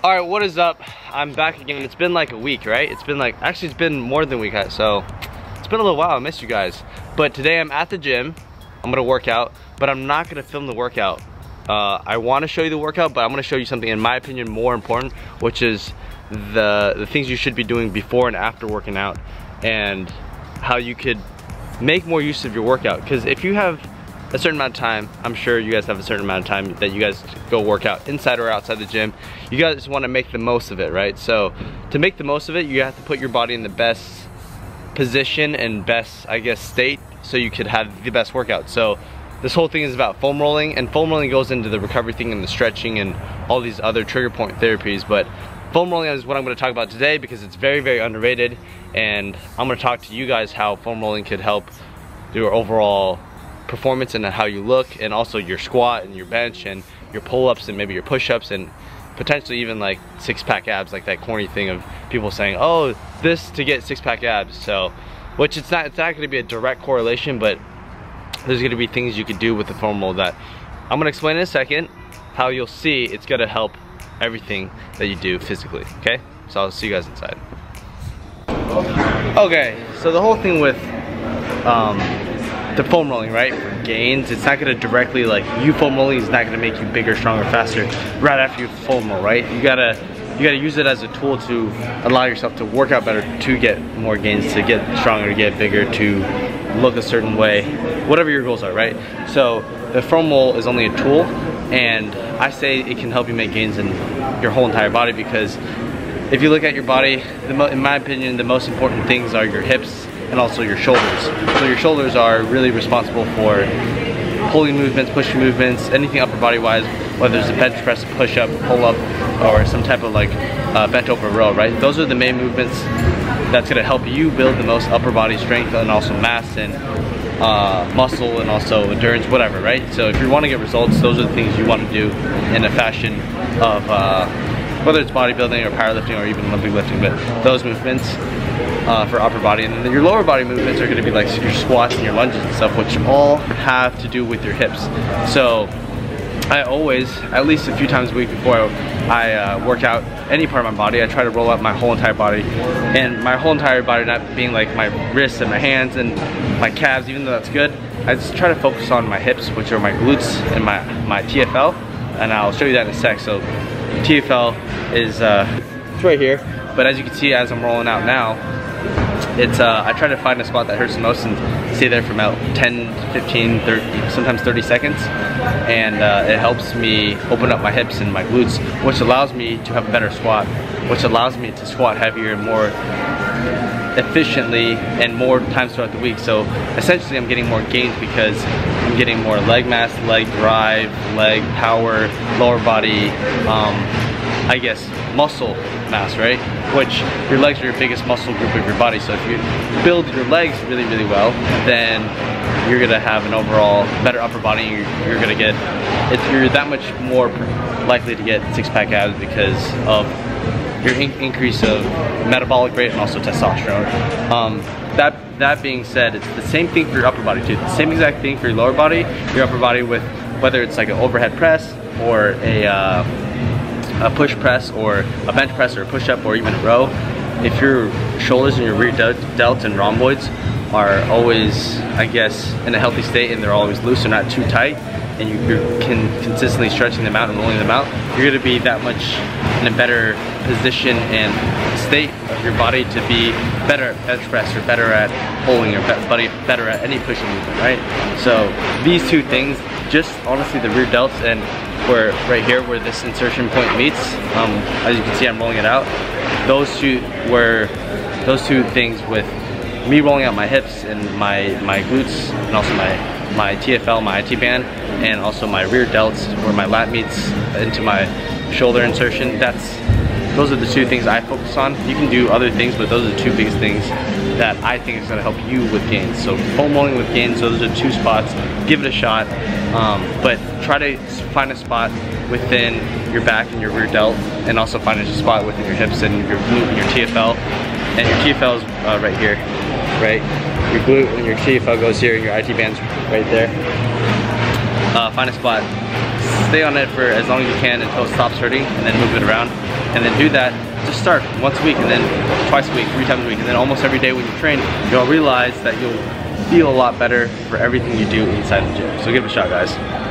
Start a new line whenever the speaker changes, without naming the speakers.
All right, what is up? I'm back again. It's been like a week, right? It's been like, actually it's been more than a week, so it's been a little while. I missed you guys. But today I'm at the gym. I'm gonna work out, but I'm not gonna film the workout. Uh, I wanna show you the workout, but I'm gonna show you something, in my opinion, more important, which is the, the things you should be doing before and after working out and how you could make more use of your workout. Because if you have a certain amount of time. I'm sure you guys have a certain amount of time that you guys go work out inside or outside the gym. You guys want to make the most of it, right? So to make the most of it, you have to put your body in the best position and best, I guess, state so you could have the best workout. So this whole thing is about foam rolling and foam rolling goes into the recovery thing and the stretching and all these other trigger point therapies. But foam rolling is what I'm gonna talk about today because it's very, very underrated. And I'm gonna talk to you guys how foam rolling could help your overall performance and how you look and also your squat and your bench and your pull-ups and maybe your push-ups and potentially even like six-pack abs like that corny thing of people saying oh this to get six-pack abs. So which it's not it's not going to be a direct correlation but there's going to be things you could do with the foam roll that I'm going to explain in a second how you'll see it's going to help everything that you do physically okay? So I'll see you guys inside. Okay so the whole thing with um, the foam rolling, right? Gains, it's not gonna directly like you foam rolling is not gonna make you bigger, stronger, faster right after you foam roll, right? You gotta you gotta use it as a tool to allow yourself to work out better, to get more gains, to get stronger, to get bigger, to look a certain way, whatever your goals are, right? So the foam roll is only a tool, and I say it can help you make gains in your whole entire body because if you look at your body, the in my opinion, the most important things are your hips, and also your shoulders. So your shoulders are really responsible for pulling movements, pushing movements, anything upper body wise, whether it's a bench press, push up, pull up, or some type of like uh, bent over row, right? Those are the main movements that's gonna help you build the most upper body strength and also mass and uh, muscle and also endurance, whatever, right? So if you wanna get results, those are the things you wanna do in a fashion of uh, whether it's bodybuilding or powerlifting or even Olympic lifting, but those movements uh, for upper body. And then your lower body movements are gonna be like your squats and your lunges and stuff, which all have to do with your hips. So I always, at least a few times a week before I, uh, work out any part of my body, I try to roll out my whole entire body. And my whole entire body not being like my wrists and my hands and my calves, even though that's good, I just try to focus on my hips, which are my glutes and my, my TFL. And I'll show you that in a sec. So TFL is uh, it's right here. But as you can see, as I'm rolling out now, it's uh, I try to find a spot that hurts the most and stay there for about 10, 15, 30, sometimes 30 seconds. And uh, it helps me open up my hips and my glutes, which allows me to have a better squat, which allows me to squat heavier and more efficiently and more times throughout the week. So essentially I'm getting more gains because I'm getting more leg mass, leg drive, leg power, lower body, um, I guess muscle mass, right? Which your legs are your biggest muscle group of your body. So if you build your legs really, really well, then you're gonna have an overall better upper body. You're, you're gonna get, it's, you're that much more likely to get six pack abs because of your in increase of metabolic rate and also testosterone. Um, that that being said, it's the same thing for your upper body too. The same exact thing for your lower body, your upper body with whether it's like an overhead press or a uh, a push press or a bench press or a push up or even a row, if your shoulders and your rear delts and rhomboids are always, I guess, in a healthy state and they're always loose and not too tight, and you can consistently stretching them out and rolling them out, you're gonna be that much in a better position and state of your body to be better at bench press or better at pulling or better at any pushing movement, right? So these two things, just honestly the rear delts and where right here where this insertion point meets, um, as you can see I'm rolling it out, those two were, those two things with me rolling out my hips and my, my glutes and also my, my TFL, my IT band, and also my rear delts where my lat meets into my shoulder insertion. That's those are the two things I focus on. You can do other things, but those are the two biggest things that I think is gonna help you with gains. So foam rolling with gains, those are two spots. Give it a shot, um, but try to find a spot within your back and your rear delt, and also find a spot within your hips and your glute and your TFL. And your TFL is uh, right here, right? Your glute and your TFL goes here, your IT band's right there. Uh, find a spot, stay on it for as long as you can until it stops hurting, and then move it around and then do that. Just start once a week and then twice a week, three times a week, and then almost every day when you train, you'll realize that you'll feel a lot better for everything you do inside the gym. So give it a shot, guys.